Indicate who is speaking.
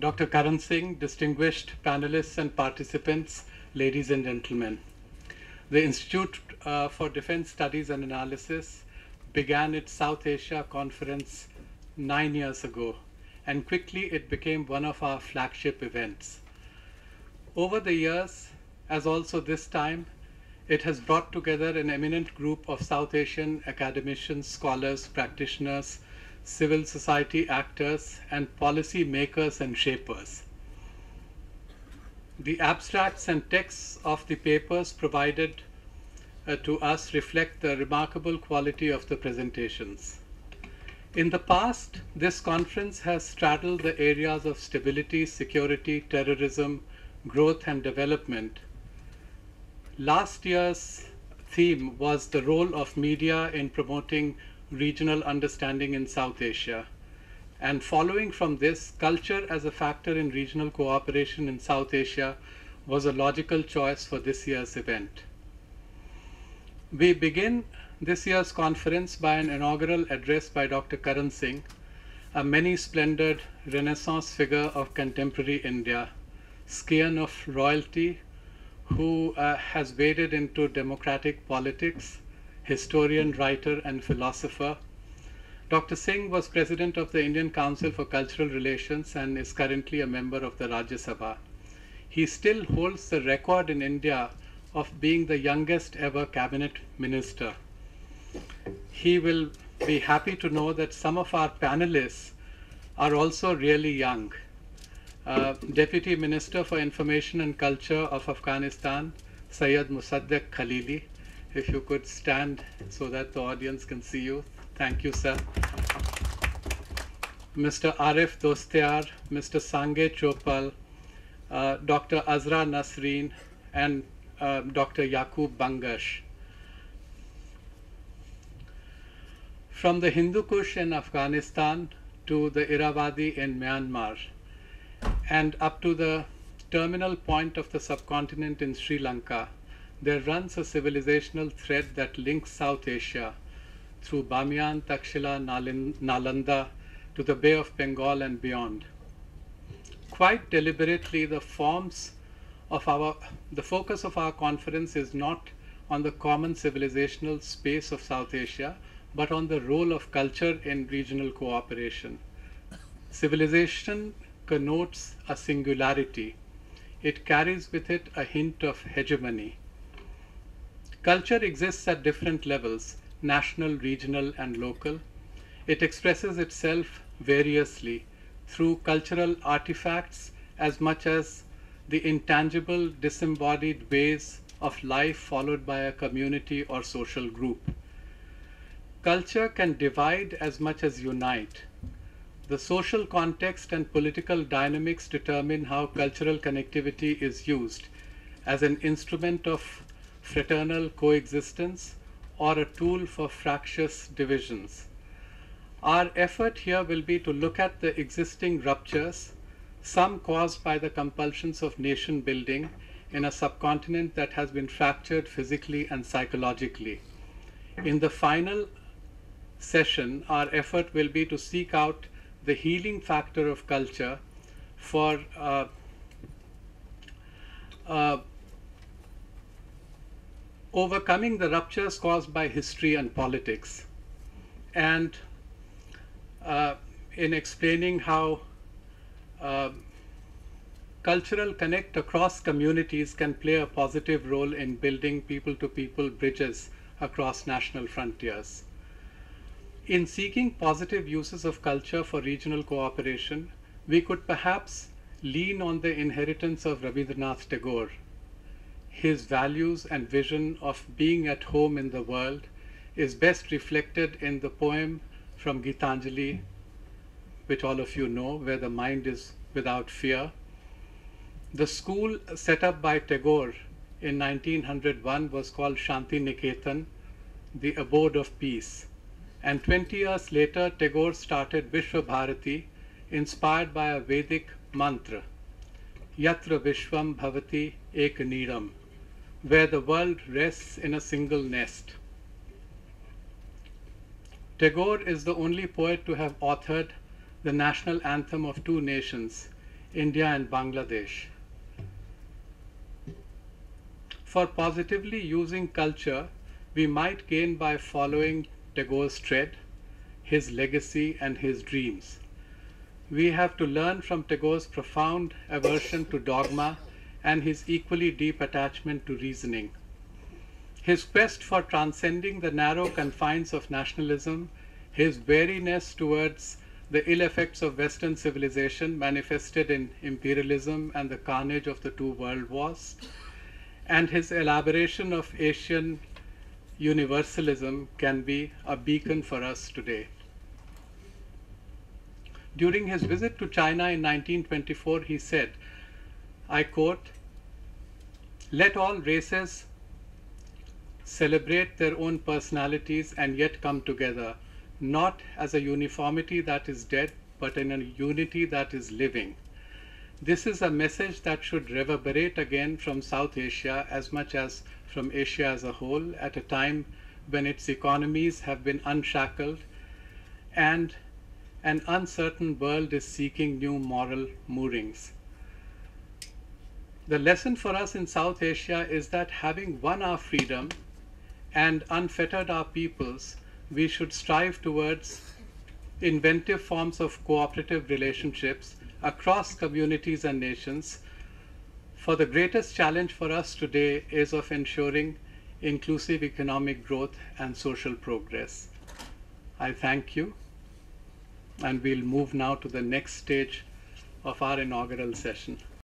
Speaker 1: Dr. Karan Singh, distinguished panelists and participants, ladies and gentlemen. The Institute uh, for Defense Studies and Analysis began its South Asia conference nine years ago, and quickly it became one of our flagship events. Over the years, as also this time, it has brought together an eminent group of South Asian academicians, scholars, practitioners, civil society actors, and policy makers and shapers. The abstracts and texts of the papers provided uh, to us reflect the remarkable quality of the presentations. In the past, this conference has straddled the areas of stability, security, terrorism, growth, and development. Last year's theme was the role of media in promoting regional understanding in South Asia. And following from this, culture as a factor in regional cooperation in South Asia was a logical choice for this year's event. We begin this year's conference by an inaugural address by Dr. Karan Singh, a many-splendored Renaissance figure of contemporary India, scion of royalty, who uh, has waded into democratic politics, historian, writer, and philosopher. Dr. Singh was president of the Indian Council for Cultural Relations and is currently a member of the Rajya Sabha. He still holds the record in India of being the youngest ever cabinet minister. He will be happy to know that some of our panelists are also really young. Uh, Deputy Minister for Information and Culture of Afghanistan, Syed Musaddiq Khalili, if you could stand so that the audience can see you. Thank you, sir. Mr. Arif Dostiar, Mr. Sange Chopal, uh, Dr. Azra Nasreen, and uh, Dr. Yakub Bangash. From the Hindu Kush in Afghanistan to the Irrawaddy in Myanmar, and up to the terminal point of the subcontinent in Sri Lanka, there runs a civilizational thread that links South Asia through Bamiyan, Takshila, Nalanda to the Bay of Bengal and beyond. Quite deliberately, the forms of our, the focus of our conference is not on the common civilizational space of South Asia, but on the role of culture in regional cooperation. Civilization connotes a singularity. It carries with it a hint of hegemony. Culture exists at different levels, national, regional, and local. It expresses itself variously through cultural artifacts as much as the intangible, disembodied ways of life followed by a community or social group. Culture can divide as much as unite. The social context and political dynamics determine how cultural connectivity is used as an instrument of fraternal coexistence or a tool for fractious divisions. Our effort here will be to look at the existing ruptures, some caused by the compulsions of nation building in a subcontinent that has been fractured physically and psychologically. In the final session, our effort will be to seek out the healing factor of culture for uh, uh, overcoming the ruptures caused by history and politics, and uh, in explaining how uh, cultural connect across communities can play a positive role in building people-to-people bridges across national frontiers. In seeking positive uses of culture for regional cooperation, we could perhaps lean on the inheritance of Rabindranath Tagore, his values and vision of being at home in the world is best reflected in the poem from Gitanjali, which all of you know, where the mind is without fear. The school set up by Tagore in 1901 was called Shanti Niketan, the abode of peace. And 20 years later, Tagore started Vishwa Bharati, inspired by a Vedic mantra, Yatra Vishwam Bhavati Ek Needam, where the world rests in a single nest. Tagore is the only poet to have authored the national anthem of two nations, India and Bangladesh. For positively using culture, we might gain by following Tagore's tread, his legacy, and his dreams. We have to learn from Tagore's profound aversion to dogma and his equally deep attachment to reasoning. His quest for transcending the narrow confines of nationalism, his wariness towards the ill effects of Western civilization manifested in imperialism and the carnage of the two world wars, and his elaboration of Asian universalism can be a beacon for us today. During his visit to China in 1924, he said, I quote, let all races celebrate their own personalities and yet come together, not as a uniformity that is dead, but in a unity that is living. This is a message that should reverberate again from South Asia as much as from Asia as a whole at a time when its economies have been unshackled and an uncertain world is seeking new moral moorings. The lesson for us in South Asia is that having won our freedom and unfettered our peoples, we should strive towards inventive forms of cooperative relationships across communities and nations. For the greatest challenge for us today is of ensuring inclusive economic growth and social progress. I thank you and we'll move now to the next stage of our inaugural session.